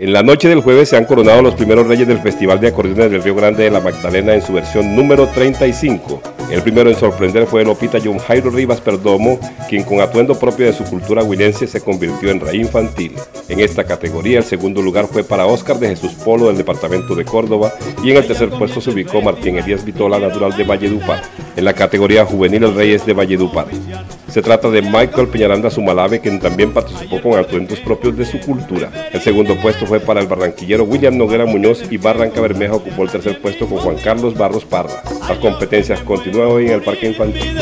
En la noche del jueves se han coronado los primeros reyes del Festival de Acordeones del Río Grande de la Magdalena en su versión número 35. El primero en sorprender fue el Opita John Jairo Rivas Perdomo, quien con atuendo propio de su cultura huilense se convirtió en rey infantil. En esta categoría el segundo lugar fue para Óscar de Jesús Polo del departamento de Córdoba y en el tercer puesto se ubicó Martín Elías Vitola, natural de Valledupar. En la categoría juvenil el rey es de Valledupar. Se trata de Michael Peñaranda Sumalave, quien también participó con atuendos propios de su cultura. El segundo puesto fue para el barranquillero William Noguera Muñoz y Barranca Bermeja ocupó el tercer puesto con Juan Carlos Barros Parra. Las competencias continúan hoy en el Parque Infantil.